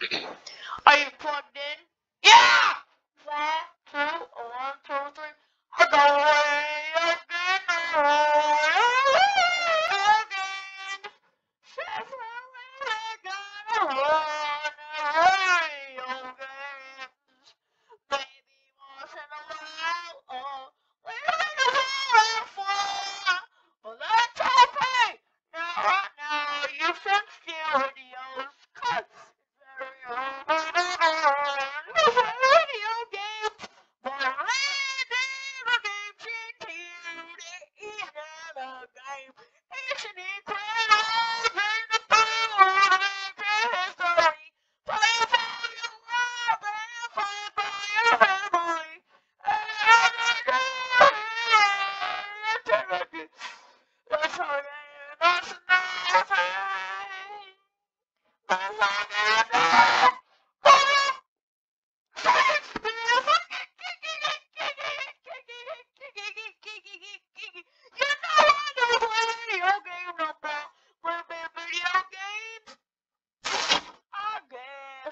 Are you plugged in? Yeah! One, two, one, two, three. I go away again, away again. Says away, I run away It's an